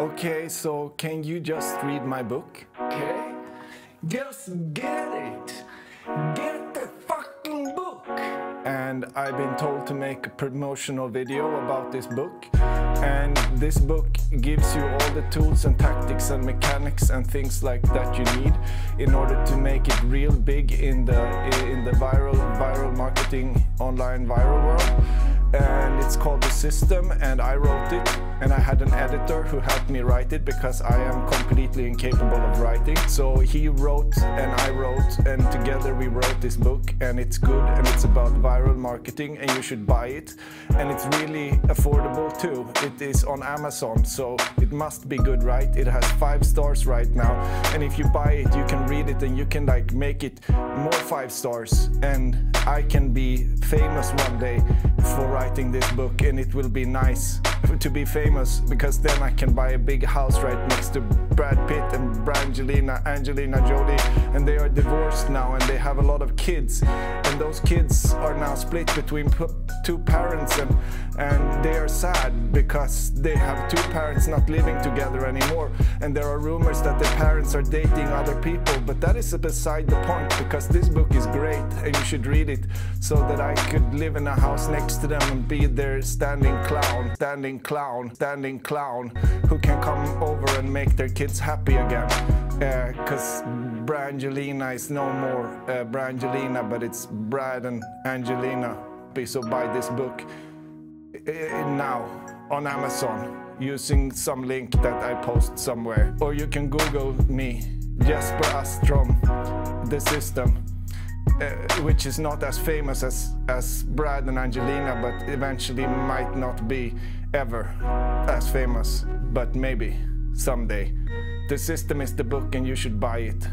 Okay, so can you just read my book? Okay? Just get it. Get the fucking book. And I've been told to make a promotional video about this book. And this book gives you all the tools and tactics and mechanics and things like that you need in order to make it real big in the in the viral viral marketing online viral world and it's called The System and I wrote it and I had an editor who helped me write it because I am completely incapable of writing. So he wrote and I wrote and together we wrote this book and it's good and it's about viral marketing and you should buy it. And it's really affordable too. It is on Amazon so it must be good right? It has five stars right now and if you buy it you can read it and you can like make it more five stars and I can be famous one day for writing this book and it will be nice to be famous because then I can buy a big house right next to Brad Pitt and Brangelina, Angelina Jolie. And they are divorced now and they have a lot of kids and those kids are now split between two parents and, and they are sad because they have two parents not living together anymore and there are rumors that the parents are dating other people but that is beside the point because this book is great and you should read it so that I could live in a house next to them and be their standing clown, standing clown, standing clown who can come over and make their kids happy again. Because uh, Brangelina is no more uh, Brangelina, but it's Brad and Angelina. So buy this book uh, now on Amazon using some link that I post somewhere. Or you can Google me, Jesper Åström, the system uh, which is not as famous as, as Brad and Angelina, but eventually might not be ever as famous, but maybe someday. The system is the book and you should buy it.